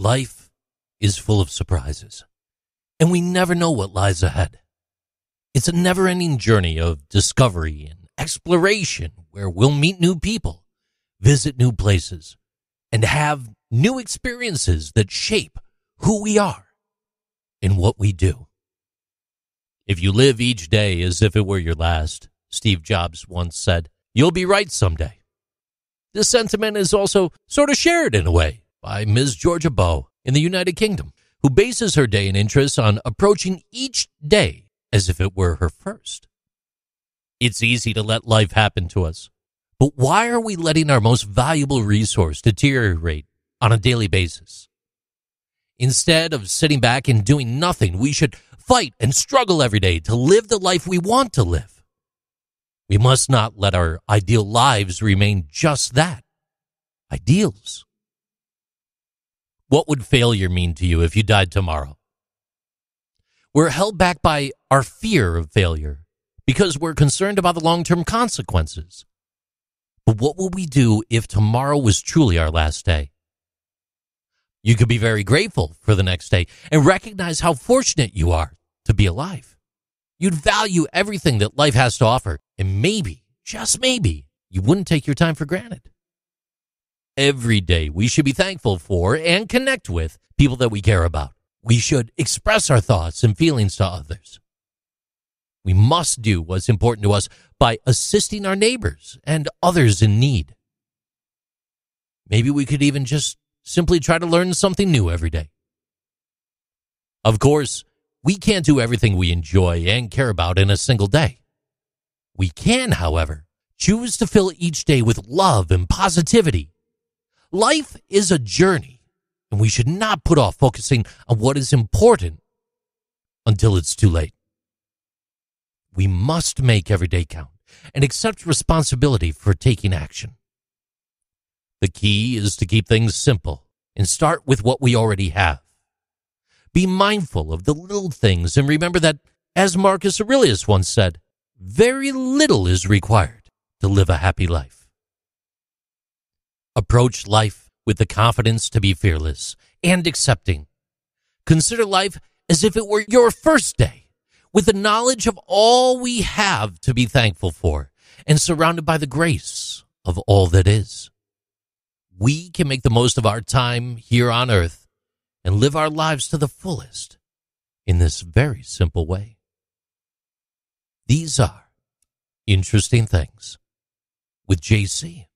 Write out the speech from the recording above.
Life is full of surprises, and we never know what lies ahead. It's a never ending journey of discovery and exploration where we'll meet new people, visit new places, and have new experiences that shape who we are and what we do. If you live each day as if it were your last, Steve Jobs once said, you'll be right someday. This sentiment is also sort of shared in a way by Ms. Georgia Bow in the United Kingdom, who bases her day and interests on approaching each day as if it were her first. It's easy to let life happen to us, but why are we letting our most valuable resource deteriorate on a daily basis? Instead of sitting back and doing nothing, we should fight and struggle every day to live the life we want to live. We must not let our ideal lives remain just that ideals. What would failure mean to you if you died tomorrow? We're held back by our fear of failure because we're concerned about the long term consequences. But what will we do if tomorrow was truly our last day? You could be very grateful for the next day and recognize how fortunate you are to be alive. You'd value everything that life has to offer, and maybe, just maybe, you wouldn't take your time for granted. Every day, we should be thankful for and connect with people that we care about. We should express our thoughts and feelings to others. We must do what's important to us by assisting our neighbors and others in need. Maybe we could even just simply try to learn something new every day. Of course, we can't do everything we enjoy and care about in a single day. We can, however, choose to fill each day with love and positivity. Life is a journey, and we should not put off focusing on what is important until it's too late. We must make every day count and accept responsibility for taking action. The key is to keep things simple and start with what we already have. Be mindful of the little things and remember that, as Marcus Aurelius once said, very little is required to live a happy life. Approach life with the confidence to be fearless and accepting. Consider life as if it were your first day, with the knowledge of all we have to be thankful for and surrounded by the grace of all that is. We can make the most of our time here on earth and live our lives to the fullest in this very simple way. These are interesting things with JC.